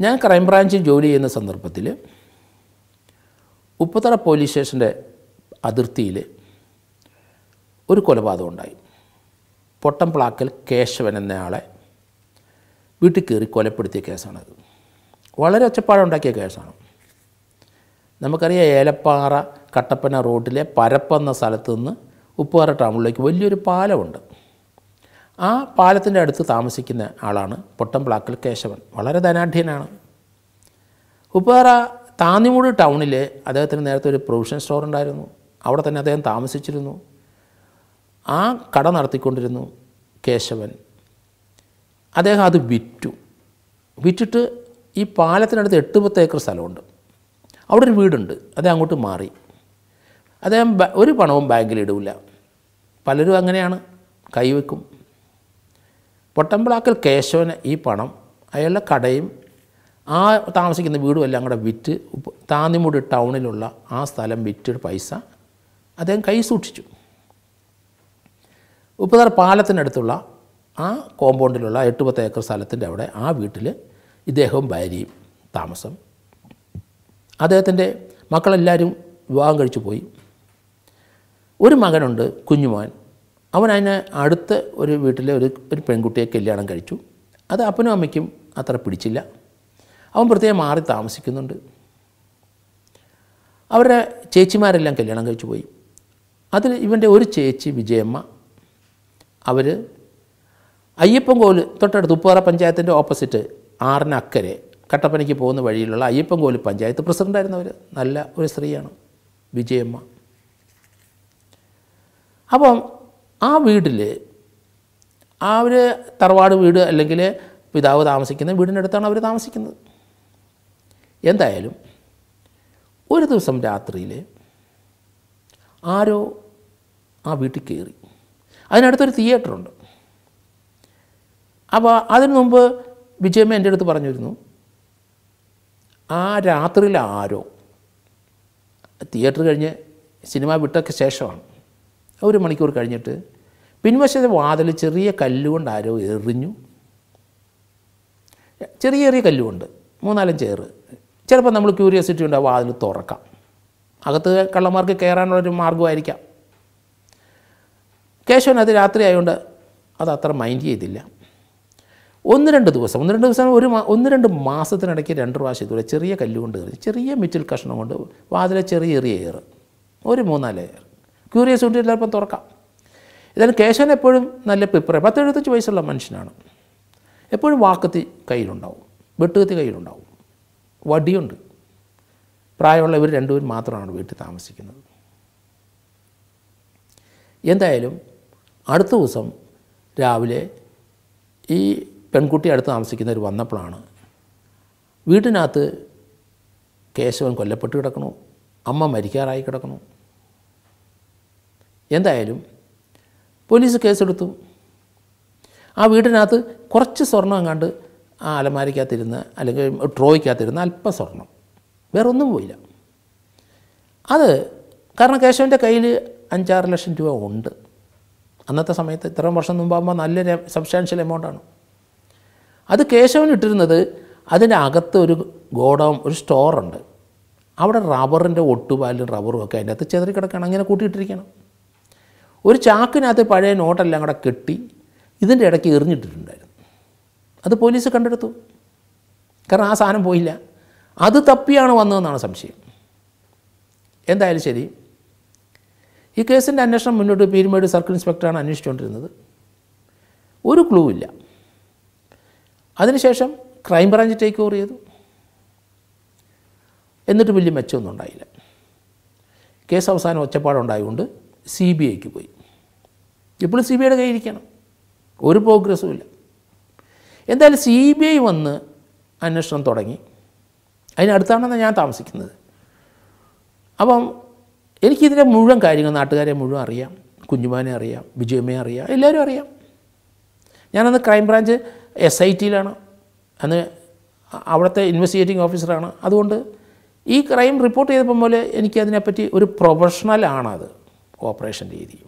ഞാൻ ക്രൈംബ്രാഞ്ചിൽ ജോലി ചെയ്യുന്ന സന്ദർഭത്തിൽ ഉപ്പുതറ പോലീസ് സ്റ്റേഷന്റെ അതിർത്തിയിൽ ഒരു കൊലപാതകം ഉണ്ടായി. പൊട്ടംപ്ലാക്കൽ കേശവൻ എന്നയാളെ വീട്ടിൽ കയറി കൊലപ്പെടുത്തിയ കേസാണത് വളരെ ഒച്ചപ്പാടുണ്ടാക്കിയ കേസാണ്. നമുക്കറിയാം ഏലപ്പാറ കട്ടപ്പന റോഡിലെ പരപ്പെന്ന സ്ഥലത്ത് നിന്ന് ടൗണിലേക്ക് വലിയൊരു പാലമുണ്ട്. ആ പാലത്തിന്റെ അടുത്ത് താമസിക്കുന്ന ആളാണ് പൊട്ടംപ്ലാക്കൽ കേശവൻ. വളരെ ധനാഢ്യനാണ്. ഉപ്പേറ താന്നിമൂട് ടൗണിൽ അദ്ദേഹത്തിന് നേരത്തെ ഒരു പ്രൊവിഷൻ സ്റ്റോർ ഉണ്ടായിരുന്നു. അവിടെ തന്നെ അദ്ദേഹം താമസിച്ചിരുന്നു. ആ കട നടത്തിക്കൊണ്ടിരുന്നു കേശവൻ. അദ്ദേഹം അത് വിറ്റു. വിറ്റിട്ട് ഈ പാലത്തിനടുത്ത് എട്ട് പത്ത് ഏക്കർ സ്ഥലമുണ്ട്. അവിടെ ഒരു വീടുണ്ട്. അദ്ദേഹം അങ്ങോട്ട് മാറി. അദ്ദേഹം ഒരു പണവും ബാങ്കിൽ ഇടില്ല പലരും അങ്ങനെയാണ്. കൈവെക്കും. പൊട്ടമ്പിളാക്കൽ കേശവന് ഈ പണം അയാളുടെ കടയും ആ താമസിക്കുന്ന വീടും എല്ലാം കൂടെ വിറ്റ് താന്നിമുടി ടൗണിലുള്ള ആ സ്ഥലം വിറ്റൊരു പൈസ അദ്ദേഹം കൈ സൂക്ഷിച്ചു. ഉപ്പുതറ പാലത്തിനടുത്തുള്ള ആ കോമ്പൗണ്ടിലുള്ള എട്ട് പത്ത് ഏക്കർ സ്ഥലത്തിന്റെ അവിടെ ആ വീട്ടിൽ ഇദ്ദേഹവും ഭാര്യയും താമസം. അദ്ദേഹത്തിന്റെ മക്കളെല്ലാവരും വിവാഹം കഴിച്ചു പോയി. ഒരു മകനുണ്ട് കുഞ്ഞുമോൻ. അവൻ അതിനെ അടുത്ത ഒരു വീട്ടിലെ ഒരു ഒരു പെൺകുട്ടിയെ കല്യാണം കഴിച്ചു. അത് അപ്പനും അമ്മയ്ക്കും അത്ര പിടിച്ചില്ല. അവൻ പ്രത്യേകം മാറി താമസിക്കുന്നുണ്ട്. അവരുടെ ചേച്ചിമാരെല്ലാം കല്യാണം കഴിച്ചു പോയി. അതിൽ ഇവന്റെ ഒരു ചേച്ചി വിജയമ്മ അവർ അയ്യപ്പൻകോൽ തൊട്ടടുത്ത് ഉപ്പാറ പഞ്ചായത്തിന്റെ ഓപ്പോസിറ്റ് ആറിനക്കരെ കട്ടപ്പനയ്ക്ക് പോകുന്ന വഴിയിലുള്ള അയ്യപ്പൻകോൽ പഞ്ചായത്ത് പ്രസിഡന്റായിരുന്നവർ നല്ല ഒരു സ്ത്രീയാണ് വിജയമ്മ. അപ്പം ആ വീട്ടിൽ അവർ തറവാട് വീട് അല്ലെങ്കിൽ പിതാവ് താമസിക്കുന്ന വീടിന്റെ അടുത്താണ് അവർ താമസിക്കുന്നത്. എന്തായാലും ഒരു ദിവസം രാത്രിയിൽ ആരോ ആ വീട്ടിൽ കയറി. അതിനടുത്തൊരു തിയേറ്ററുണ്ട്. അപ്പോൾ അതിനു മുമ്പ് വിജയമ്മ എന്റെ അടുത്ത് പറഞ്ഞിരുന്നു ആ രാത്രിയിൽ ആരോ തിയേറ്റർ കഴിഞ്ഞ് സിനിമ വിട്ടൊക്കെ ശേഷമാണ്. ഒരു മണിക്കൂർ കഴിഞ്ഞിട്ട് പിൻവശത്തെ വാതിൽ ചെറിയ കല്ലുകൊണ്ട് ആരോ എറിഞ്ഞു. ചെറിയ ചെറിയ കല്ലുകൊണ്ട് മൂന്നാലും ചേറ് ചിലപ്പോൾ നമ്മൾ ക്യൂരിയോസിറ്റി ഉണ്ട് ആ വാതിൽ തുറക്കാം. അകത്ത് കള്ളന്മാർക്ക് കയറാനുള്ളൊരു മാർഗമായിരിക്കാം കേശവൻ അത് രാത്രി ആയതുകൊണ്ട് അത് അത്ര മൈൻഡ് ചെയ്തില്ല. ഒന്ന് രണ്ട് ദിവസം ഒന്ന് രണ്ട് ദിവസം ഒരു ഒന്ന് രണ്ട് മാസത്തിനിടയ്ക്ക് രണ്ട് പ്രാവശ്യം ഇതുപോലെ ചെറിയ കല്ലുകൊണ്ട് കയറി ചെറിയ മിറ്റിൽ കഷ്ണം കൊണ്ട് വാതിലെ ചെറിയ ചെറിയ ഏറ്. ഒരു മൂന്നാൽ ഏറ്. ക്യൂരിയസ് ഉണ്ട് എല്ലാവർക്കും തുറക്കാം. ഇതായാലും കേശവൻ എപ്പോഴും നല്ല പ്രിപ്പറേ പത്തെഴുപത്തഞ്ച് വയസ്സുള്ള മനുഷ്യനാണ്. എപ്പോഴും വാക്കത്തി കയ്യിലുണ്ടാവും. വെട്ടുകത്തി കയ്യിലുണ്ടാവും. വടിയുണ്ട്. പ്രായമുള്ള ഇവർ രണ്ടുപേരും മാത്രമാണ് വീട്ടിൽ താമസിക്കുന്നത്. എന്തായാലും അടുത്ത ദിവസം രാവിലെ ഈ പെൺകുട്ടി അടുത്ത് താമസിക്കുന്നവർ വന്നപ്പോഴാണ് വീട്ടിനകത്ത് കേശവൻ കൊല്ലപ്പെട്ട് കിടക്കണു അമ്മ മരിക്കാറായി കിടക്കണു എന്തായാലും പോലീസ് കേസെടുത്തു. ആ വീടിനകത്ത് കുറച്ച് സ്വർണം എങ്ങാണ്ട് ആ അലമാരിക്കകത്തിരുന്ന് അല്ലെങ്കിൽ ട്രോയ്ക്കകത്തിരുന്ന് അല്പം സ്വർണം വേറെ ഒന്നും പോയില്ല. അത് കാരണം കേശവന്റെ കയ്യിൽ അഞ്ചാറ് ലക്ഷം രൂപ ഉണ്ട്. അന്നത്തെ സമയത്ത് ഇത്രയും വർഷം മുമ്പാകുമ്പോൾ നല്ലൊരു സബ്സ്റ്റാൻഷ്യൽ എമൗണ്ടാണ് അത് കേശവൻ ഇട്ടിരുന്നത് അതിന്റെ അകത്ത് ഒരു ഗോഡൗൺ ഒരു സ്റ്റോറുണ്ട് അവിടെ റബ്ബറിന്റെ ഒട്ടുപാലും റബ്ബറും ഒക്കെ അതിന്റെ അകത്ത് ചെതറി കിടക്കണം അങ്ങനെ കൂട്ടിയിട്ടിരിക്കണം. ഒരു ചാക്കിനകത്ത് പഴയ നോട്ടെല്ലാം കൂടെ കെട്ടി ഇതിന്റെ ഇടയ്ക്ക് എറിഞ്ഞിട്ടിട്ടുണ്ടായിരുന്നു. അത് പോലീസ് കണ്ടെടുത്തു. കാരണം ആ സാധനം പോയില്ല. അത് തപ്പിയാണ് വന്നതെന്നാണ് സംശയം. എന്തായാലും ശരി. ഈ കേസിന്റെ അന്വേഷണം മുന്നോട്ട് പീരുമേട് സർക്കിൾ ഇൻസ്പെക്ടറാണ് അന്വേഷിച്ചുകൊണ്ടിരുന്നത്. ഒരു ക്ലൂ ഇല്ല അതിനുശേഷം ക്രൈംബ്രാഞ്ച് ടേക്ക് ഓവർ ചെയ്തു. എന്നിട്ട് വലിയ മെച്ചമൊന്നും ഉണ്ടായില്ല. കേസ് അവസാനം ഒച്ചപ്പാടുണ്ടായതുകൊണ്ട് സി ബി ഐക്ക് പോയി. ഇപ്പോഴും സി ബി ഐയുടെ കയ്യിരിക്കണം ഒരു പ്രോഗ്രസ്സും ഇല്ല. എന്തായാലും സി ബി ഐ വന്ന് അന്വേഷണം തുടങ്ങി. അതിനടുത്താണെന്ന് ഞാൻ താമസിക്കുന്നത്. അപ്പം എനിക്കിതിന്റെ മുഴുവൻ കാര്യങ്ങൾ നാട്ടുകാരെ മുഴുവൻ അറിയാം. കുഞ്ഞുമാനെ അറിയാം. വിജയമ്മയെ അറിയാം. എല്ലാവരും അറിയാം. ഞാനന്ന് ക്രൈംബ്രാഞ്ച് എസ് ഐ ടിയിലാണ് അന്ന് അവിടുത്തെ ഇൻവെസ്റ്റിഗേറ്റിംഗ് ഓഫീസറാണ് അതുകൊണ്ട് ഈ ക്രൈം റിപ്പോർട്ട് ചെയ്തപ്പം പോലെ എനിക്കതിനെപ്പറ്റി ഒരു പ്രൊഫഷണലാണത് ഓപ്പറേഷൻ രീതി.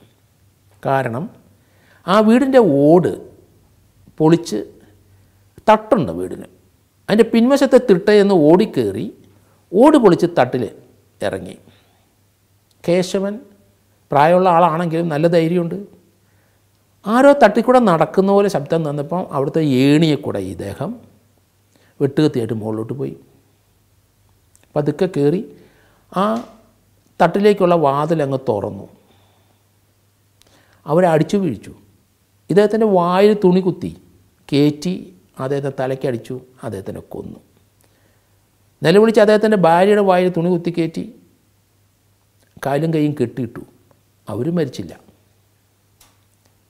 കാരണം ആ വീടിന്റെ ഓട് പൊളിച്ച് തട്ടുണ്ട് വീടിന്. അതിന്റെ പിൻവശത്തെ തിട്ടയെന്ന് ഓടിക്കേറി ഓട് പൊളിച്ച് തട്ടിൽ ഇറങ്ങി. കേശവൻ പ്രായമുള്ള ആളാണെങ്കിലും നല്ല ധൈര്യമുണ്ട്. ആരോ തട്ടിക്കൂടെ നടക്കുന്ന പോലെ ശബ്ദം തന്നപ്പം അവിടുത്തെ ഏണിയെ കൂടെ ദേഹം വെട്ടുകത്തിയായിട്ട് മുകളിലോട്ട് പോയി. പതുക്കെ കയറി ആ തട്ടിലേക്കുള്ള വാതിലങ്ങ് തുറന്നു. അവരെ അടിച്ചു വീഴ്ച്ചു ഇദ്ദേഹത്തിന്റെ വായിൽ തുണി കുത്തി. കയറ്റി അദ്ദേഹത്തെ തലയ്ക്കടിച്ചു അദ്ദേഹത്തിനെ കൊന്നു. നിലവിളിച്ച് അദ്ദേഹത്തിന്റെ ഭാര്യയുടെ വായിൽ തുണി കുത്തി കയറ്റി കാലും കൈയും കെട്ടിയിട്ടു. അവർ മരിച്ചില്ല.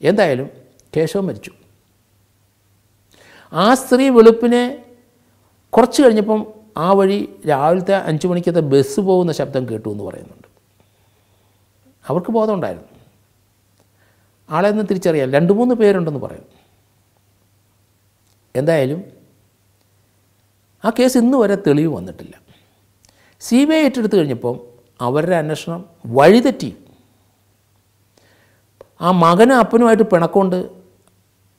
എന്തായാലും കേശവൻ മരിച്ചു. ആ സ്ത്രീ വെളുപ്പിനെ കുറച്ച് കഴിഞ്ഞപ്പം ആ വഴി രാവിലത്തെ അഞ്ച് മണിക്കത്തെ ബസ് പോകുന്ന ശബ്ദം കേട്ടു എന്ന് പറയുന്നുണ്ട്. അവർക്ക് ബോധമുണ്ടായിരുന്നു ആളെ ഒന്ന് തിരിച്ചറിയാം രണ്ട് മൂന്ന് പേരുണ്ടെന്ന് പറയും. എന്തായാലും ആ കേസ് ഇന്ന് വരെ തെളിവ് വന്നിട്ടില്ല. സി ബി ഐ ഏറ്റെടുത്ത് കഴിഞ്ഞപ്പം അവരുടെ അന്വേഷണം വഴിതെറ്റി. ആ മകനും അപ്പനുമായിട്ട് പിണക്കൊണ്ട്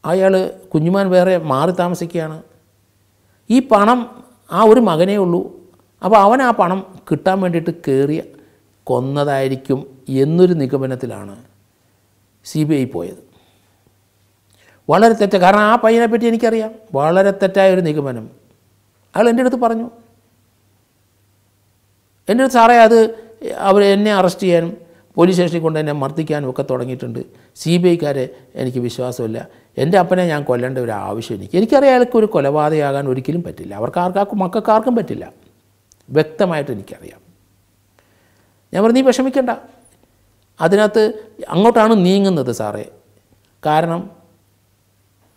അയാൾ കുഞ്ഞുമാൻ വേറെ മാറി താമസിക്കുകയാണ്. ഈ പണം ആ ഒരു മകനേ ഉള്ളൂ. അപ്പോൾ അവൻ ആ പണം കിട്ടാൻ വേണ്ടിയിട്ട് കയറി കൊന്നതായിരിക്കും എന്നൊരു നിഗമനത്തിലാണ് സി ബി ഐ പോയത്. വളരെ തെറ്റ. കാരണം ആ പയ്യനെ പറ്റി എനിക്കറിയാം. വളരെ തെറ്റായ ഒരു നിഗമനം. അയാൾ എന്റെ അടുത്ത് പറഞ്ഞു. എന്റെ അടുത്ത് സാറേ അത് അവർ എന്നെ അറസ്റ്റ് ചെയ്യാനും പോലീസ് സ്റ്റേഷനിൽ കൊണ്ട് എന്നെ മർദ്ദിക്കാനും ഒക്കെ തുടങ്ങിയിട്ടുണ്ട്. സി ബി ഐക്കാരെ എനിക്ക് വിശ്വാസമില്ല. എന്റെ അപ്പനെ ഞാൻ കൊല്ലേണ്ട ഒരു ആവശ്യം എനിക്ക്. എനിക്കറിയാം അയാൾക്ക് ഒരു കൊലപാതകമാകാൻ ഒരിക്കലും പറ്റില്ല. അവർക്ക് ആർക്കാർക്കും മക്കൾക്കാർക്കും പറ്റില്ല. വ്യക്തമായിട്ട് എനിക്കറിയാം. ഞാൻ പറഞ്ഞു നീ വിഷമിക്കണ്ട. അതിനകത്ത് അങ്ങോട്ടാണ് നീങ്ങുന്നത് സാറേ. കാരണം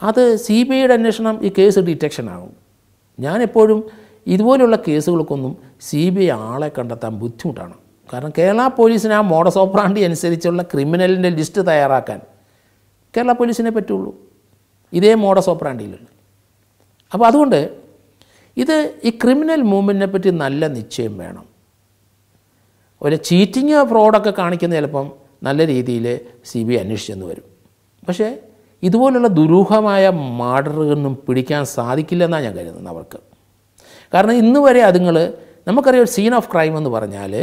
അത് സി ബി ഐയുടെ അന്വേഷണം ഈ കേസ് ഞാൻ എപ്പോഴും ഇതുപോലുള്ള കേസുകൾക്കൊന്നും സി ബി ഐ ആളെ കണ്ടെത്താൻ ബുദ്ധിമുട്ടാണ്. കാരണം കേരള പോലീസിന് ആ മോഡസ് ഓപ്പറാണ്ടി അനുസരിച്ചുള്ള ക്രിമിനലിന്റെ ലിസ്റ്റ് തയ്യാറാക്കാൻ കേരള പോലീസിനെ പറ്റുള്ളൂ. ഇതേ മോഡസ് ഓപ്പറാണ്ടിയിലുള്ള അപ്പോൾ അതുകൊണ്ട് ഇത് ഈ ക്രിമിനൽ മൂവ്മെന്റിനെ പറ്റി നല്ല നിശ്ചയം വേണം. ഒരു ചീറ്റിങ് ഫ്രോഡൊക്കെ കാണിക്കുന്ന ചിലപ്പം നല്ല രീതിയിൽ സി ബി ഐ അന്വേഷിച്ചെന്ന് വരും. പക്ഷേ ഇതുപോലുള്ള ദുരൂഹമായ മാർഡറുകളൊന്നും പിടിക്കാൻ സാധിക്കില്ലെന്നാണ് ഞാൻ കരുതുന്നത് അവർക്ക്. കാരണം ഇന്ന് വരെ അതുങ്ങൾ നമുക്കറിയാം സീൻ ഓഫ് ക്രൈം എന്ന് പറഞ്ഞാൽ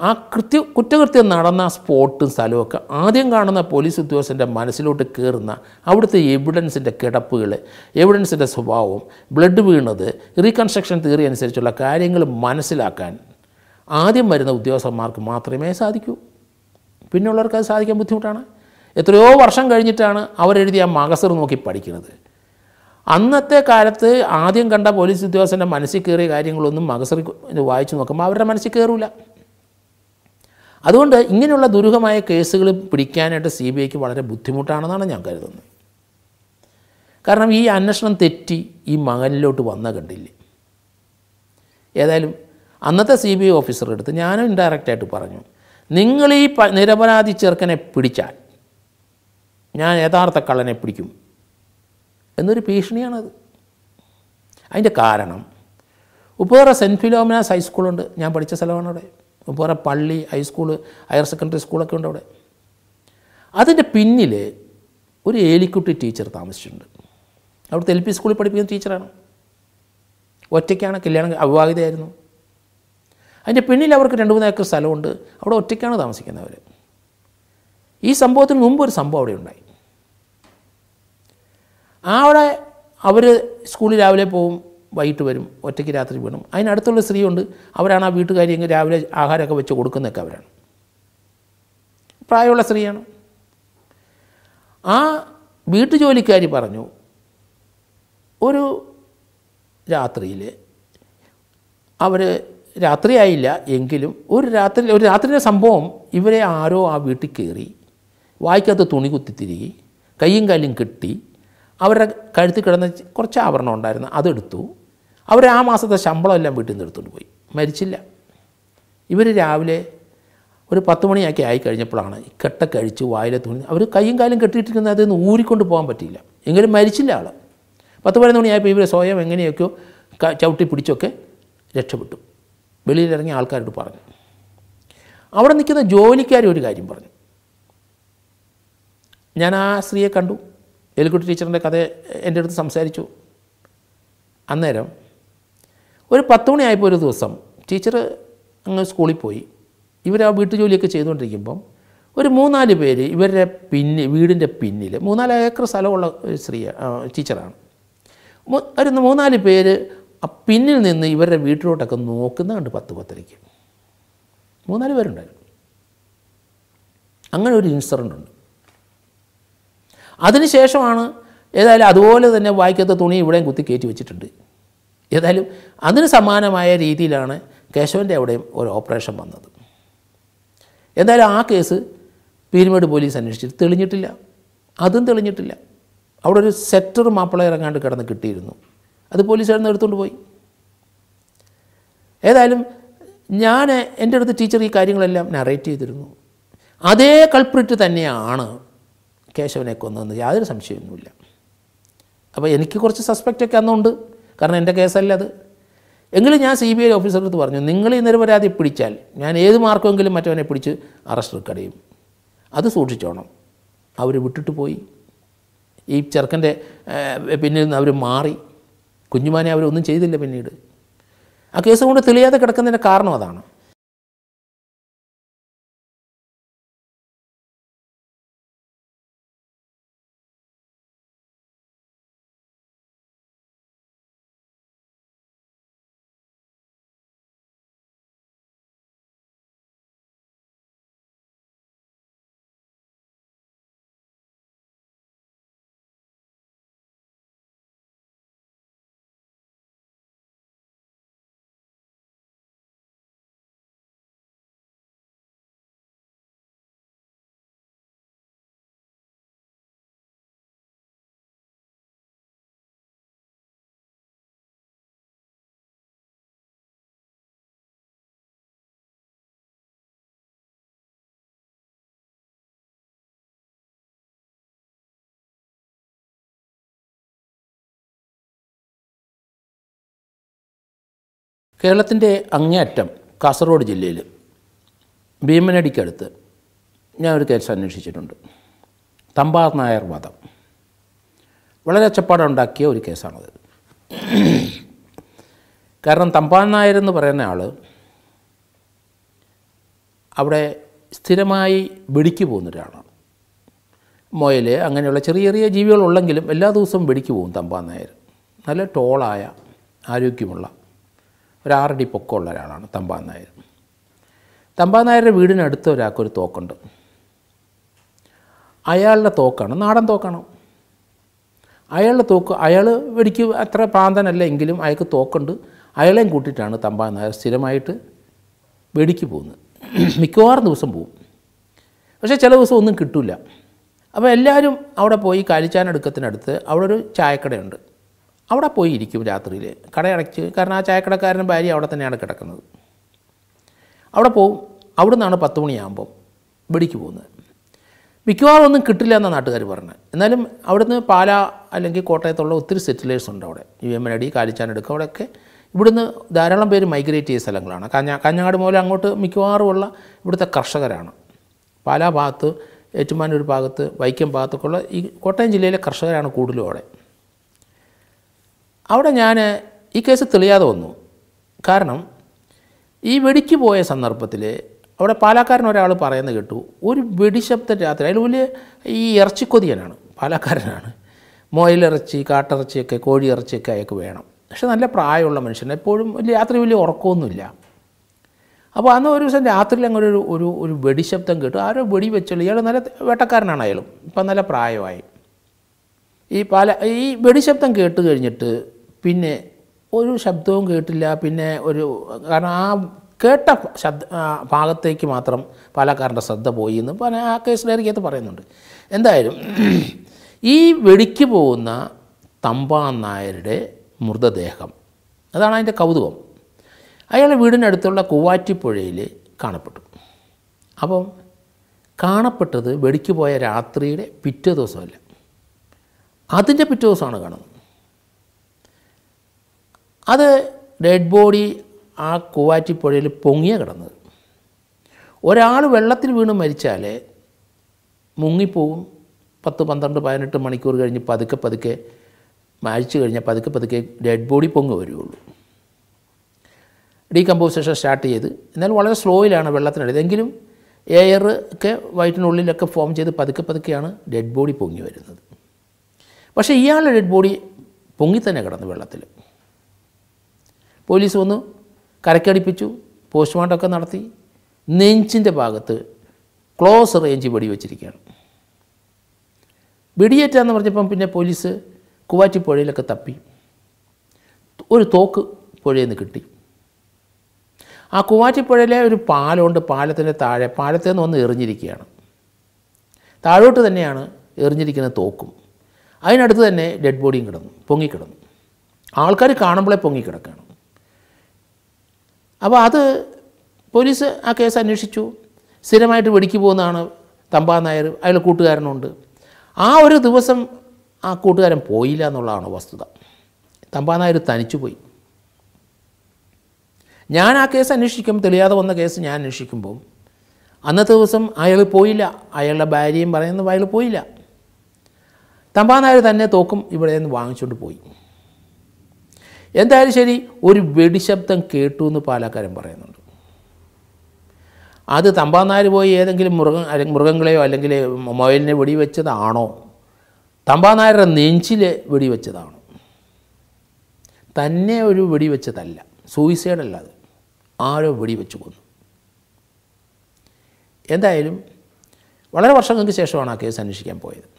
ആ കൃത്യ കുറ്റകൃത്യം നടന്ന സ്പോട്ടും സ്ഥലമൊക്കെ ആദ്യം കാണുന്ന പോലീസ് ഉദ്യോഗസ്ഥന്റെ മനസ്സിലോട്ട് കയറുന്ന അവിടുത്തെ എവിഡൻസിന്റെ കിടപ്പുകൾ എവിഡൻസിന്റെ സ്വഭാവം ബ്ലഡ് വീണത് റീകൺസ്ട്രക്ഷൻ തിയറി അനുസരിച്ചുള്ള കാര്യങ്ങൾ മനസ്സിലാക്കാൻ ആദ്യം വരുന്ന ഉദ്യോഗസ്ഥന്മാർക്ക് മാത്രമേ സാധിക്കൂ. പിന്നെയുള്ളവർക്ക് അത് സാധിക്കാൻ ബുദ്ധിമുട്ടാണ്. എത്രയോ വർഷം കഴിഞ്ഞിട്ടാണ് അവരെഴുതിയ മഗസർ നോക്കി പഠിക്കുന്നത്. അന്നത്തെ കാലത്ത് ആദ്യം കണ്ട പോലീസ് ഉദ്യോഗസ്ഥന്റെ മനസ്സിൽ കയറിയ കാര്യങ്ങളൊന്നും മഗസറി വായിച്ചു നോക്കുമ്പോൾ അവരുടെ മനസ്സിൽ കയറില്ല അതുകൊണ്ട് ഇങ്ങനെയുള്ള ദുരൂഹമായ കേസുകൾ പിടിക്കാനായിട്ട് സി ബി ഐക്ക് വളരെ ബുദ്ധിമുട്ടാണെന്നാണ് ഞാൻ കരുതുന്നത്. കാരണം ഈ അന്വേഷണം തെറ്റി ഈ മകനിലോട്ട് വന്ന കണ്ടില്ലേ? ഏതായാലും അന്നത്തെ സി ബി ഐ ഓഫീസറുടെ അടുത്ത് ഞാനും ഇൻഡയറക്റ്റായിട്ട് പറഞ്ഞു നിങ്ങൾ ഈ നിരപരാധി ചെറുക്കനെ പിടിച്ചാൽ ഞാൻ യഥാർത്ഥ കള്ളനെ പിടിക്കും. എന്നൊരു ഭീഷണിയാണത്. അതിന്റെ കാരണം ഉപ്പുതറ സെന്റ് ഫിലോമിനാസ് ഹൈസ്കൂളുണ്ട് ഞാൻ പഠിച്ച സ്ഥലമാണ് അവിടെ. ഉപ്പുതറ പള്ളി ഹൈസ്കൂൾ ഹയർ സെക്കൻഡറി സ്കൂളൊക്കെ ഉണ്ട് അവിടെ. അതിന്റെ പിന്നിൽ ഒരു ഏലിക്കുട്ടി ടീച്ചർ താമസിച്ചിട്ടുണ്ട്. അവിടുത്തെ എൽ പി സ്കൂളിൽ പഠിപ്പിക്കുന്ന ടീച്ചറാണ്. ഒറ്റയ്ക്കാണ് കല്യാണം അവിവാഹിതയായിരുന്നു. അതിന്റെ പിന്നിൽ അവർക്ക് രണ്ട് മൂന്ന് ഏക്കർ സ്ഥലമുണ്ട്. അവിടെ ഒറ്റയ്ക്കാണ് താമസിക്കുന്നവർ. ഈ സംഭവത്തിന് മുമ്പ് ഒരു സംഭവം അവിടെ ഉണ്ടായി. അവിടെ അവർ സ്കൂളിൽ രാവിലെ പോവും വൈകിട്ട് വരും ഒറ്റയ്ക്ക് രാത്രി വീണും അതിനടുത്തുള്ള സ്ത്രീയുണ്ട്. അവരാണ് ആ വീട്ടുകാരി എങ്കിൽ രാവിലെ ആഹാരമൊക്കെ വെച്ച് കൊടുക്കുന്നതൊക്കെ അവരാണ്. പ്രായമുള്ള സ്ത്രീയാണ്. ആ വീട്ടുജോലിക്കാരി പറഞ്ഞു ഒരു രാത്രിയിൽ അവർ രാത്രിയായില്ല. എങ്കിലും ഒരു രാത്രി ഒരു രാത്രിയുടെ സംഭവം ഇവരെ ആരോ ആ വീട്ടിൽ കയറി വായിക്കകത്ത് തുണി കുത്തിത്തിരികി കൈയും കാലും കെട്ടി അവരുടെ കഴുത്തിൽ കിടന്ന കുറച്ച് ആഭരണം ഉണ്ടായിരുന്നു അതെടുത്തു. അവർ ആ മാസത്തെ ശമ്പളം എല്ലാം വീട്ടിൽ നിന്ന് എടുത്തുകൊണ്ട് പോയി. മരിച്ചില്ല. ഇവർ രാവിലെ ഒരു പത്ത് മണിയൊക്കെ ആയി കഴിഞ്ഞപ്പോഴാണ് കെട്ട കഴിച്ച് വായിലെ തുണി അവർ കയ്യും കാലും കെട്ടിയിട്ടിരിക്കുന്ന അതിൽ നിന്ന് ഊരിക്കൊണ്ട് പോകാൻ പറ്റിയില്ല. എങ്കിലും മരിച്ചില്ല ആൾ പത്ത് പതിനൊന്ന് മണിയായപ്പോൾ ഇവർ സ്വയം എങ്ങനെയൊക്കെയോ ചവിട്ടി പിടിച്ചൊക്കെ രക്ഷപ്പെട്ടു. വെളിയിലിറങ്ങിയ ആൾക്കാരോട് പറഞ്ഞു. അവിടെ നിൽക്കുന്ന ജോലിക്കാർ ഒരു കാര്യം പറഞ്ഞു. ഞാൻ ആ സ്ത്രീയെ കണ്ടു. എലിക്കുട്ടി ടീച്ചറിന്റെ കഥ എന്റെ അടുത്ത് സംസാരിച്ചു. അന്നേരം ഒരു പത്ത് മണിയായപ്പോൾ ഒരു ദിവസം ടീച്ചർ അങ്ങ് സ്കൂളിൽ പോയി. ഇവർ ആ വീട്ടുജോലിയൊക്കെ ചെയ്തുകൊണ്ടിരിക്കുമ്പം ഒരു മൂന്നാൽ പേര് ഇവരുടെ പിന്നിൽ വീടിന്റെ പിന്നിൽ മൂന്നാൽ ഏക്കർ സ്ഥലമുള്ള ഒരു സ്ത്രീ ടീച്ചറാണ്. ഒരു മൂന്നാൽ പേര് പിന്നിൽ നിന്ന് ഇവരുടെ വീട്ടിലോട്ടൊക്കെ നോക്കുന്നുണ്ട് പത്ത് പത്തരയ്ക്ക്. മൂന്നാൽ പേരുണ്ടായിരുന്നു. അങ്ങനെ ഒരു ഇൻസിഡന്റ് ഉണ്ട്. അതിനുശേഷമാണ് ഏതായാലും അതുപോലെ തന്നെ വായിക്കാത്ത തുണി ഇവിടെയും കുത്തി കയറ്റി വെച്ചിട്ടുണ്ട്. ഏതായാലും അതിന് സമാനമായ രീതിയിലാണ് കേശവന്റെ അവിടെയും ഒരു ഓപ്പറേഷൻ വന്നത്. എന്തായാലും ആ കേസ് പീരുമേട് പോലീസ് അന്വേഷിച്ചിട്ട് തെളിഞ്ഞിട്ടില്ല. അതും തെളിഞ്ഞിട്ടില്ല. അവിടെ ഒരു സെറ്റർ മാപ്പിള ഇറങ്ങാണ്ട് കിടന്ന് കിട്ടിയിരുന്നു. അത് പോലീസ് കിടന്ന് എടുത്തുകൊണ്ട് പോയി. ഏതായാലും ഞാൻ എന്റെ അടുത്ത് ടീച്ചർ ഈ കാര്യങ്ങളെല്ലാം നറേറ്റ് ചെയ്തിരുന്നു. അതേ കൾപ്രിറ്റ് തന്നെയാണ് കേശവനെ കൊന്നതെന്ന് യാതൊരു സംശയമൊന്നുമില്ല. അപ്പോൾ എനിക്ക് കുറച്ച് സസ്പെക്റ്റൊക്കെ അന്നുണ്ട്. കാരണം എന്റെ കേസല്ല അത്. എങ്കിലും ഞാൻ സി ബി ഐ ഓഫീസറുടെ അടുത്ത് പറഞ്ഞു നിങ്ങൾ ഈ നിരപരാധി പിടിച്ചാൽ ഞാൻ ഏത് മാർക്കുമെങ്കിലും മറ്റവനെ പിടിച്ച് അറസ്റ്റ് എടുക്കടയും. അത് സൂക്ഷിച്ചോണം. അവർ വിട്ടിട്ട് പോയി. ഈ ചെറുക്കന്റെ പിന്നിൽ നിന്ന് അവർ മാറി. കുഞ്ഞുമാനെ അവരൊന്നും ചെയ്തില്ല പിന്നീട്. ആ കേസ് കൊണ്ട് തെളിയാതെ കിടക്കുന്നതിന്റെ കാരണം അതാണ്. കേരളത്തിന്റെ അങ്ങേയറ്റം കാസർഗോഡ് ജില്ലയിൽ ഭീമനടിക്കടുത്ത് ഞാൻ ഒരു കേസ് അന്വേഷിച്ചിട്ടുണ്ട്. തമ്പാർ നായർ വധം. വളരെ ഒച്ചപ്പാടുണ്ടാക്കിയ ഒരു കേസാണത്. കാരണം തമ്പാൻ നായർ എന്ന് പറയുന്ന ആൾ അവിടെ സ്ഥിരമായി വെടിക്ക് പോകുന്ന ഒരാളാണ് മുയൽ അങ്ങനെയുള്ള ചെറിയ ചെറിയ ജീവികളുള്ളെങ്കിലും എല്ലാ ദിവസവും വെടിക്ക് പോകും തമ്പാൻ നായർ. നല്ല ടോളായ ആരോഗ്യമുള്ള ഒരു ആറടി പൊക്കമുള്ള ഒരാളാണ് തമ്പാൻ നായർ. തമ്പാൻ നായരുടെ വീടിനടുത്ത് ഒരാൾക്കൊരു തോക്കുണ്ട്. അയാളുടെ തോക്കാണ് നാടൻ തോക്കാണ്. അയാളുടെ തോക്ക് അയാൾ വെടിക്ക് അത്ര പ്രാന്തനല്ല എങ്കിലും അയാൾക്ക് തോക്കുണ്ട്. അയാളെയും കൂട്ടിയിട്ടാണ് തമ്പാൻ നായർ സ്ഥിരമായിട്ട് വെടിക്ക് പോകുന്നത്. മിക്കവാറും ദിവസം പോവും. പക്ഷേ ചില ദിവസം ഒന്നും കിട്ടില്ല അപ്പോൾ എല്ലാവരും അവിടെ പോയി കാലിച്ചാനടുക്കത്തിനടുത്ത് അവിടെ ഒരു ചായക്കടയുണ്ട്. അവിടെ പോയി ഇരിക്കും രാത്രിയിൽ കടയടച്ച് കാരണം ആ ചായക്കടക്കാരനും ഭാര്യ അവിടെ തന്നെയാണ് കിടക്കുന്നത്. അവിടെ പോവും. അവിടെ നിന്നാണ് പത്ത് മണിയാകുമ്പം വെടിക്ക് പോകുന്നത്. മിക്കവാറും ഒന്നും കിട്ടില്ല എന്നാണ് നാട്ടുകാർ പറഞ്ഞത് എന്നാലും അവിടുന്ന് പാല അല്ലെങ്കിൽ കോട്ടയത്തുള്ള ഒത്തിരി സെറ്റിലേഴ്സ് ഉണ്ട് അവിടെ. യു എം അടി കാലിച്ചാനെടുക്കുക അവിടെയൊക്കെ ഇവിടുന്ന് ധാരാളം പേര് മൈഗ്രേറ്റ് ചെയ്ത സ്ഥലങ്ങളാണ്. കാഞ്ഞ കാഞ്ഞങ്ങാട് മൂലം അങ്ങോട്ട് മിക്കവാറുമുള്ള ഇവിടുത്തെ കർഷകരാണ്. പാലാ ഭാഗത്ത് ഏറ്റുമാനൂർ ഭാഗത്ത് വൈക്കം ഭാഗത്തൊക്കെയുള്ള ഈ കോട്ടയം ജില്ലയിലെ കർഷകരാണ് കൂടുതലും അവിടെ. അവിടെ ഞാൻ ഈ കേസ് തെളിയാതെ വന്നു. കാരണം ഈ വെടിക്ക് പോയ സന്ദർഭത്തിൽ അവിടെ പാലക്കാരൻ ഒരാൾ പറയുന്നത് കേട്ടു ഒരു വെടിശബ്ദ രാത്രി അതിൽ വലിയ ഈ ഇറച്ചിക്കൊതിയനാണ് പാലക്കാരനാണ്. മുയലിറച്ചി കാട്ടിറച്ചിയൊക്കെ കോഴി ഇറച്ചിയൊക്കെ അയാൾക്ക് വേണം. പക്ഷെ നല്ല പ്രായമുള്ള മനുഷ്യൻ എപ്പോഴും വലിയ രാത്രി വലിയ ഉറക്കമൊന്നുമില്ല. അപ്പോൾ അന്ന് ഒരു ദിവസം രാത്രിയിൽ അങ്ങനെ ഒരു ഒരു ഒരു വെടിശബ്ദം കേട്ടു. ആരോ വെടി വെച്ചുള്ളൂ ഇയാൾ നല്ല വേട്ടക്കാരനാണ് അയാളും. ഇപ്പം നല്ല പ്രായമായി. ഈ പാല ഈ വെടിശബ്ദം കേട്ട് കഴിഞ്ഞിട്ട് പിന്നെ ഒരു ശബ്ദവും കേട്ടില്ല. പിന്നെ ഒരു കാരണം ആ കേട്ട ശബ്ദ ഭാഗത്തേക്ക് മാത്രം പാലക്കാരന്റെ ശ്രദ്ധ പോയി എന്ന് പല ആ കേസ് ഡയറിക്കകത്ത് പറയുന്നുണ്ട്. എന്തായാലും ഈ വെടിക്ക് പോകുന്ന തമ്പാൻ നായരുടെ മൃതദേഹം അതാണ് അതിന്റെ കൗതുകം. അയാൾ വീടിനടുത്തുള്ള കൂവാറ്റിപ്പുഴയിൽ കാണപ്പെട്ടു. അപ്പം കാണപ്പെട്ടത് വെടിക്ക് പോയ രാത്രിയുടെ പിറ്റേ ദിവസമല്ല. അതിന്റെ പിറ്റേ ദിവസമാണ് കാണുന്നത്. അത് ഡെഡ് ബോഡി ആ കൂവാറ്റിപ്പുഴയിൽ പൊങ്ങിയ കിടന്നത്. ഒരാൾ വെള്ളത്തിൽ വീണ് മരിച്ചാൽ മുങ്ങിപ്പോവും. പത്ത് പന്ത്രണ്ട് പതിനെട്ട് മണിക്കൂർ കഴിഞ്ഞ് പതുക്കെ പതുക്കെ മരിച്ചു കഴിഞ്ഞാൽ പതുക്കെ പതുക്കെ ഡെഡ് ബോഡി പൊങ്ങി വരികയുള്ളൂ ഡീകമ്പോസേഷൻ സ്റ്റാർട്ട് ചെയ്ത് എന്നാൽ വളരെ സ്ലോയിലാണ് വെള്ളത്തിനടുത്ത് എങ്കിലും എയർ ഒക്കെ വയറ്റിനുള്ളിലൊക്കെ ഫോം ചെയ്ത് പതുക്കെ പതുക്കെയാണ് ഡെഡ് ബോഡി പൊങ്ങി വരുന്നത്. പക്ഷേ ഇയാളുടെ ഡെഡ് ബോഡി പൊങ്ങി തന്നെ കിടന്നു വെള്ളത്തിൽ പോലീസ് വന്ന് കരക്കടിപ്പിച്ചു പോസ്റ്റ്മോർട്ടമൊക്കെ നടത്തി. നെഞ്ചിന്റെ ഭാഗത്ത് ക്ലോസ് റേഞ്ച് വെടിവെച്ചിരിക്കുകയാണ്. വെടിയേറ്റാന്ന് പറഞ്ഞപ്പം പിന്നെ പോലീസ് കുവാറ്റി പുഴയിലൊക്കെ തപ്പി. ഒരു തോക്ക് പുഴയിൽ നിന്ന് കിട്ടി. ആ കുവാറ്റിപ്പുഴയിലെ ഒരു പാലമുണ്ട് പാലത്തിന്റെ താഴെ പാലത്തിൽ നിന്ന് വന്ന് എറിഞ്ഞിരിക്കുകയാണ്. താഴോട്ട് തന്നെയാണ് എറിഞ്ഞിരിക്കുന്ന തോക്കും. അതിനടുത്ത് തന്നെ ഡെഡ് ബോഡിയും കിടന്നു പൊങ്ങിക്കിടന്നു. ആൾക്കാർ കാണുമ്പോഴേ പൊങ്ങിക്കിടക്കുകയാണ്. അപ്പോൾ അത് പോലീസ് ആ കേസ് അന്വേഷിച്ചു. സ്ഥിരമായിട്ട് വെടിക്ക് പോകുന്നതാണ് തമ്പാ നായർ അയാൾ കൂട്ടുകാരനുണ്ട്. ആ ഒരു ദിവസം ആ കൂട്ടുകാരൻ പോയില്ല എന്നുള്ളതാണ് വസ്തുത. തമ്പാ നായർ തനിച്ചു പോയി ഞാൻ ആ കേസ് അന്വേഷിക്കും തെളിയാതെ വന്ന കേസ് ഞാൻ അന്വേഷിക്കുമ്പോൾ അന്നത്തെ ദിവസം അയാൾ പോയില്ല. അയാളുടെ ഭാര്യയും പറയുന്നത് അയാൾ പോയില്ല. തമ്പാനായർ തന്നെ തോക്കും ഇവിടെ നിന്ന് വാങ്ങിച്ചുകൊണ്ട് പോയി. എന്തായാലും ശരി ഒരു വെടിശബ്ദം കേട്ടു എന്ന് പാലക്കാരൻ പറയുന്നുണ്ട്. അത് തമ്പാനായർ പോയി ഏതെങ്കിലും മൃഗ മൃഗങ്ങളെയോ അല്ലെങ്കിൽ മൊബൈലിനെ വെടിവെച്ചതാണോ? തമ്പാനാരുടെ നെഞ്ചിൽ വെടിവെച്ചതാണോ? തന്നെ ഒരു വെടിവെച്ചതല്ല സൂയിസൈഡല്ല അത്. ആരോ വെടിവെച്ച് കൊന്നു. എന്തായാലും വളരെ വർഷങ്ങൾക്ക് ശേഷമാണ് ആ കേസ് അന്വേഷിക്കാൻ പോയത്.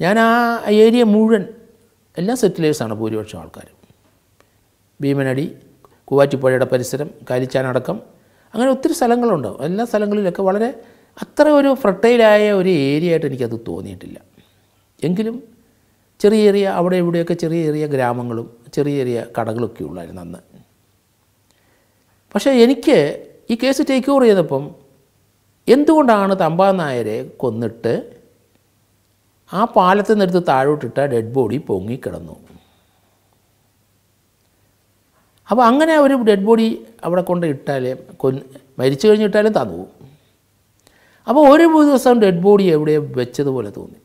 ഞാൻ ആ ഏരിയ മുഴുവൻ എല്ലാം സെറ്റിലേഴ്സാണ് ഭൂരിപക്ഷം ആൾക്കാർ ഭീമനടി കൂവാറ്റിപ്പുഴയുടെ പരിസരം കാലിച്ചാനടക്കം അങ്ങനെ ഒത്തിരി സ്ഥലങ്ങളുണ്ട് എല്ലാ സ്ഥലങ്ങളിലൊക്കെ വളരെ അത്ര ഒരു ഫ്രട്ടൈലായ ഒരു ഏരിയ ആയിട്ട് എനിക്കത് തോന്നിയിട്ടില്ല. എങ്കിലും ചെറിയ ചെറിയ അവിടെ ഇവിടെയൊക്കെ ചെറിയ ചെറിയ ഗ്രാമങ്ങളും ചെറിയ ചെറിയ കടകളൊക്കെ ഉള്ളായിരുന്നു അന്ന്. പക്ഷേ എനിക്ക് ഈ കേസ് ടേക്ക് ഓവർ ചെയ്തപ്പം എന്തുകൊണ്ടാണ് തമ്പാനായരെ കൊന്നിട്ട് ആ പാലത്തിൽ നിന്നെടുത്ത് താഴോട്ടിട്ട ഡെഡ് ബോഡി പൊങ്ങിക്കിടന്നു. അപ്പോൾ അങ്ങനെ ഒരു ഡെഡ് ബോഡി അവിടെ കൊണ്ട് ഇട്ടാലേ കൊ മരിച്ചു കഴിഞ്ഞിട്ടാലും തന്നു. അപ്പോൾ ഒരു ദിവസം ഡെഡ് ബോഡി എവിടെ വെച്ചതുപോലെ തോന്നി.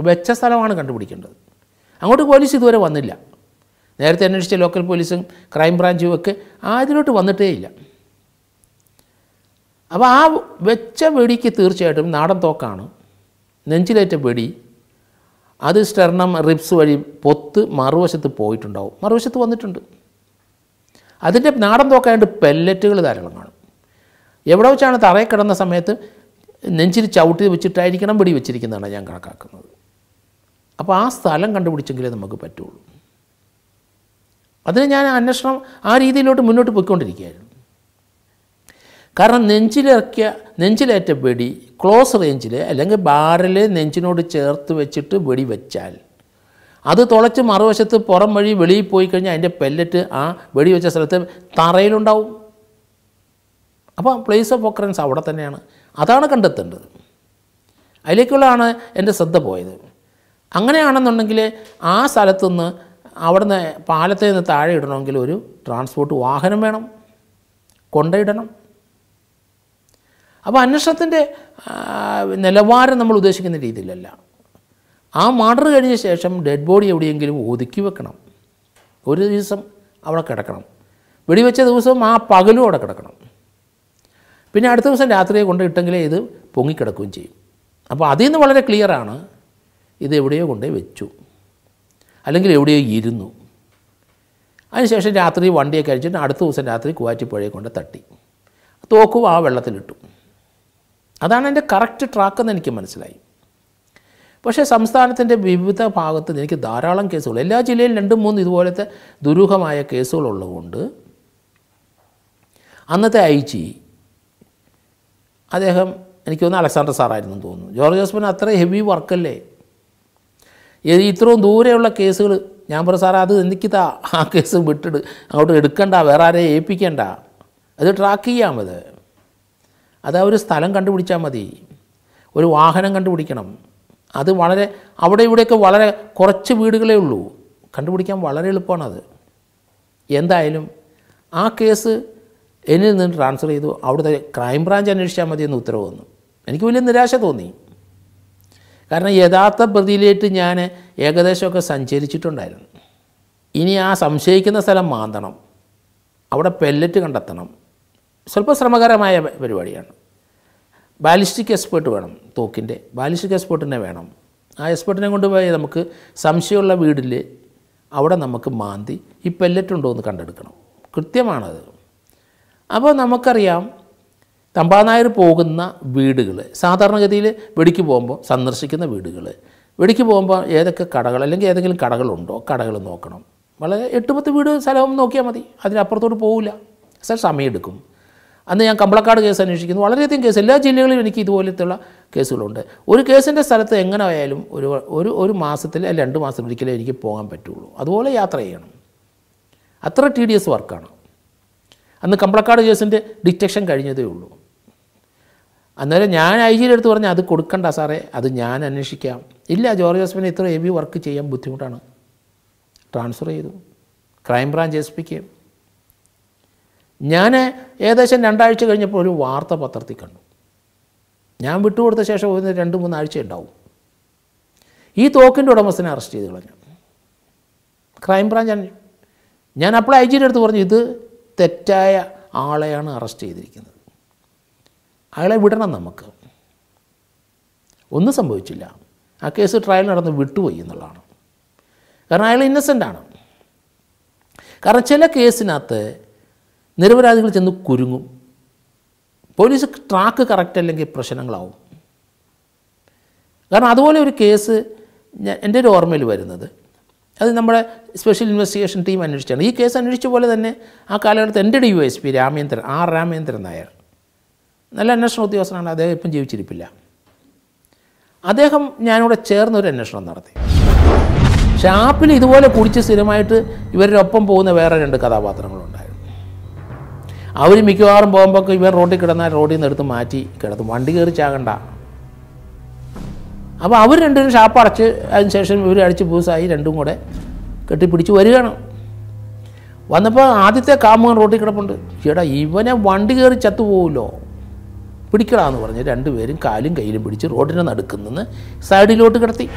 വെച്ച സ്ഥലമാണ് കണ്ടുപിടിക്കേണ്ടത്. അങ്ങോട്ട് പോലീസ് ഇതുവരെ വന്നില്ല. നേരത്തെ അന്വേഷിച്ച ലോക്കൽ പോലീസും ക്രൈം ബ്രാഞ്ചും ഒക്കെ ആ ഇതിലോട്ട് വന്നിട്ടേ ഇല്ല. അപ്പോൾ ആ വെച്ച വെടിക്ക് തീർച്ചയായിട്ടും നാടൻ തോക്കാണ്. നെഞ്ചിലേറ്റ വെടി അത് സ്റ്റെർണം റിബ്സ് വഴി പൊത്ത് മറുവശത്ത് പോയിട്ടുണ്ടാവും. മറുവശത്ത് വന്നിട്ടുണ്ട്. അതിന്റെ നാടൻ തോക്കായിട്ട് പെല്ലറ്റുകൾ ധാരാളം കാണും. എവിടെ വെച്ചാണ് തറയിൽ കിടന്ന സമയത്ത് നെഞ്ചിൽ ചവിട്ടി വെച്ചിട്ടായിരിക്കണം പിടി വെച്ചിരിക്കുന്നതാണ് ഞാൻ കണക്കാക്കുന്നത്. അപ്പോൾ ആ സ്ഥലം കണ്ടുപിടിച്ചെങ്കിലേ നമുക്ക് പറ്റുള്ളൂ. അതിന് ഞാൻ അന്വേഷണം ആ രീതിയിലോട്ട് മുന്നോട്ട് പോയിക്കൊണ്ടിരിക്കുകയായിരുന്നു. കാരണം നെഞ്ചിലിറക്കിയ നെഞ്ചിലേറ്റ വെടി ക്ലോസ് റേഞ്ചിൽ അല്ലെങ്കിൽ ബാരൽ നെഞ്ചിനോട് ചേർത്ത് വെച്ചിട്ട് വെടി വെച്ചാൽ. അത് തുളച്ച് മറുവശത്ത് പുറം വഴി വെളിയിൽ പോയി കഴിഞ്ഞാൽ അതിന്റെ പെല്ലറ്റ് ആ വെടി വെച്ച സ്ഥലത്ത് തറയിലുണ്ടാവും. അപ്പോൾ പ്ലേസ് ഓഫ് ഒക്കറൻസ് അവിടെ തന്നെയാണ്. അതാണ് കണ്ടെത്തേണ്ടത്. അതിലേക്കുള്ളതാണ് എന്റെ ശ്രദ്ധ പോയത്. അങ്ങനെയാണെന്നുണ്ടെങ്കിൽ ആ സ്ഥലത്തുനിന്ന് നിന്ന് പാലത്തിൽ നിന്ന് താഴെ ഇടണമെങ്കിൽ ഒരു ട്രാൻസ്പോർട്ട് വാഹനം വേണം. കൊണ്ടയിടണം അപ്പോൾ അന്വേഷണത്തിന്റെ നിലവാരം നമ്മൾ ഉദ്ദേശിക്കുന്ന രീതിയിലല്ല. ആ മർഡർ കഴിഞ്ഞ ശേഷം ഡെഡ് ബോഡി എവിടെയെങ്കിലും ഒതുക്കി വെക്കണം. ഒരു ദിവസം അവിടെ കിടക്കണം. വെടിവെച്ച ദിവസം ആ പകലും അവിടെ കിടക്കണം. പിന്നെ അടുത്ത ദിവസം രാത്രിയെ കൊണ്ട് ഇട്ടെങ്കിലേ ഇത് പൊങ്ങിക്കിടക്കുകയും ചെയ്യും. അപ്പോൾ അതിൽ നിന്ന് വളരെ ക്ലിയറാണ് ഇത് എവിടെയോ കൊണ്ടേ വെച്ചു. അല്ലെങ്കിൽ എവിടെയോ ഇരുന്നു. അതിനുശേഷം രാത്രി വണ്ടിയൊക്കെ അഴിച്ചിട്ട് അടുത്ത ദിവസം രാത്രി കുവാറ്റിപ്പുഴയെ കൊണ്ട് തട്ടി. തോക്കും ആ വെള്ളത്തിലിട്ടു. അതാണ് എന്റെ കറക്റ്റ് ട്രാക്ക് എന്ന് എനിക്ക് മനസ്സിലായി. പക്ഷേ സംസ്ഥാനത്തിന്റെ വിവിധ ഭാഗത്ത് എനിക്ക് ധാരാളം കേസുകൾ എല്ലാ ജില്ലയിലും രണ്ടും മൂന്ന് ഇതുപോലത്തെ ദുരൂഹമായ കേസുകളുള്ളതുകൊണ്ട് അന്നത്തെ ഐ ജി അദ്ദേഹം എനിക്ക് തോന്നുന്നു അലക്സാണ്ടർ സാറായിരുന്നു തോന്നുന്നു. ജോർജ് ജോസഫിന് അത്ര ഹെവി വർക്കല്ലേ? ഇത്രയും ദൂരെയുള്ള കേസുകൾ ഞാൻ പറഞ്ഞു സാറേ അത് എനിക്കിതാ ആ കേസ് വിട്ടിട്ട് അങ്ങോട്ട് എടുക്കണ്ട വേറെ ആരെയും ഏൽപ്പിക്കണ്ട. അത് ട്രാക്ക് ചെയ്യാം അത് ഒരു സ്ഥലം കണ്ടുപിടിച്ചാൽ മതി. ഒരു വാഹനം കണ്ടുപിടിക്കണം. അത് വളരെ അവിടെ ഇവിടെയൊക്കെ വളരെ കുറച്ച് വീടുകളേ ഉള്ളൂ. കണ്ടുപിടിക്കാൻ വളരെ എളുപ്പമാണത് എന്തായാലും ആ കേസ് എന്നിൽ നിന്ന് ട്രാൻസ്ഫർ ചെയ്തു. അവിടുത്തെ ക്രൈം ബ്രാഞ്ച് അന്വേഷിച്ചാൽ മതി എന്ന് ഉത്തരവ് വന്നു. എനിക്ക് വലിയ നിരാശ തോന്നി. കാരണം യഥാർത്ഥ പ്രതിയിലേറ്റ് ഞാൻ ഏകദേശമൊക്കെ സഞ്ചരിച്ചിട്ടുണ്ടായിരുന്നു. ഇനി ആ സംശയിക്കുന്ന സ്ഥലം മാന്തണം. അവിടെ പെല്ലറ്റ് കണ്ടെത്തണം. സ്വല്പം ശ്രമകരമായ പരിപാടിയാണ്. ബാലിസ്റ്റിക് എക്സ്പേർട്ട് വേണം തോക്കിന്റെ. ബാലിസ്റ്റിക് എക്സ്പേർട്ടിനെ വേണം. ആ എക്സ്പേർട്ടിനെ കൊണ്ടുപോയി നമുക്ക് സംശയമുള്ള വീടിൽ അവിടെ നമുക്ക് മാന്തി ഈ പെല്ലറ്റ് ഉണ്ടോ എന്ന് കണ്ടെടുക്കണം. കൃത്യമാണത്. അപ്പോൾ നമുക്കറിയാം തമ്പാനായർ പോകുന്ന വീടുകൾ സാധാരണഗതിയിൽ വെടിക്ക് പോകുമ്പോൾ സന്ദർശിക്കുന്ന വീടുകൾ വെടിക്ക് പോകുമ്പോൾ ഏതൊക്കെ കടകൾ അല്ലെങ്കിൽ ഏതെങ്കിലും കടകളുണ്ടോ കടകൾ നോക്കണം. വളരെ എട്ട് പത്ത് വീട് സ്ഥലവും നോക്കിയാൽ മതി. അതിനപ്പുറത്തോട്ട് പോകില്ല സാർ സമയമെടുക്കും. അന്ന് ഞാൻ കമ്പളക്കാട് കേസ് അന്വേഷിക്കുന്നു. വളരെയധികം കേസ് എല്ലാ ജില്ലകളിലും എനിക്ക് ഇതുപോലത്തുള്ള കേസുകളുണ്ട്. ഒരു കേസിന്റെ സ്ഥലത്ത് എങ്ങനെ ആയാലും ഒരു ഒരു ഒരു മാസത്തിൽ അല്ലെങ്കിൽ രണ്ട് മാസത്തിൽ ഒരിക്കലേ എനിക്ക് പോകാൻ പറ്റുള്ളൂ. അതുപോലെ യാത്ര ചെയ്യണം. അത്ര ടി ഡി എസ് വർക്കാണ് അന്ന് കമ്പളക്കാട് കേസിന്റെ ഡിറ്റക്ഷൻ കഴിഞ്ഞതേ ഉള്ളൂ. അന്നേരം ഞാൻ ഐ ജിയുടെ അടുത്ത് പറഞ്ഞു അത് കൊടുക്കണ്ട സാറേ അത് ഞാൻ അന്വേഷിക്കാം. ഇല്ല ജോർജ് ജോസഫിന് ഇത്ര ഹെവി വർക്ക് ചെയ്യാൻ ബുദ്ധിമുട്ടാണ്. ട്രാൻസ്ഫർ ചെയ്തു. ക്രൈംബ്രാഞ്ച് എസ് പിക്ക് ഞാൻ ഏകദേശം രണ്ടാഴ്ച കഴിഞ്ഞപ്പോൾ ഒരു വാർത്ത പത്രത്തിൽ കണ്ടു. ഞാൻ വിട്ടുകൊടുത്ത ശേഷം ഒരു രണ്ട് മൂന്നാഴ്ച ഉണ്ടാവും. ഈ തോക്കിന്റെ ഉടമസ്ഥനെ അറസ്റ്റ് ചെയ്ത് കളഞ്ഞു. ക്രൈംബ്രാഞ്ച് ഞാൻ അപ്പോൾ ഐ ജിയുടെ അടുത്ത് പറഞ്ഞു ഇത് തെറ്റായ ആളെയാണ് അറസ്റ്റ് ചെയ്തിരിക്കുന്നത്. അയാളെ വിടണം നമുക്ക്. ഒന്നും സംഭവിച്ചില്ല. ആ കേസ് ട്രയൽ നടന്ന് വിട്ടുപോയി എന്നുള്ളതാണ്. കാരണം അയാൾ ഇന്നസെന്റ് ആണ്. കാരണം ചില കേസിനകത്ത് നിരപരാധികൾ ചെന്ന് കുരുങ്ങും. പോലീസ് ട്രാക്ക് കറക്റ്റ് അല്ലെങ്കിൽ പ്രശ്നങ്ങളാവും. കാരണം അതുപോലെ ഒരു കേസ് എന്റെ ഒരു ഓർമ്മയിൽ വരുന്നത്. അത് നമ്മുടെ സ്പെഷ്യൽ ഇൻവെസ്റ്റിഗേഷൻ ടീം അന്വേഷിച്ചാണ്. ഈ കേസ് അന്വേഷിച്ച പോലെ തന്നെ ആ കാലഘട്ടത്ത് എന്റെ D Y S P Ramendran R Ramendran Nair. നല്ല അന്വേഷണ ഉദ്യോഗസ്ഥനാണ്. അദ്ദേഹം ഇപ്പം ജീവിച്ചിരിപ്പില്ല. അദ്ദേഹം ഞാനിവിടെ ചേർന്നൊരു അന്വേഷണം നടത്തി. ഷാപ്പിൽ ഇതുപോലെ കുടിച്ച് സ്ഥിരമായിട്ട് ഇവരുടെ ഒപ്പം പോകുന്ന വേറെ രണ്ട് കഥാപാത്രങ്ങളുണ്ടായിരുന്നു അവർ മിക്കവാറും പോകുമ്പോൾ ഇവർ റോഡിൽ കിടന്നാൽ റോഡിൽ നിന്ന് എടുത്ത് മാറ്റി കിടത്തും. വണ്ടി കയറി ചാകണ്ട. അപ്പോൾ അവർ രണ്ടുപേരും ഷാപ്പ് അടച്ച് അതിന് ശേഷം ഇവർ അടിച്ച് പൂസായി രണ്ടും കൂടെ കെട്ടിപ്പിടിച്ച് വരികയാണ്. വന്നപ്പോൾ ആദ്യത്തെ കാമുകൻ റോഡിൽ കിടപ്പുണ്ട്. ചേട്ടാ ഇവനെ വണ്ടി കയറി ചത്തുപോകുമല്ലോ പിടിക്കടാന്ന് പറഞ്ഞ് രണ്ടുപേരും കാലും കയ്യിലും പിടിച്ച് റോഡിനെ നടുക്കുന്ന സൈഡിലോട്ട് കിടത്തി.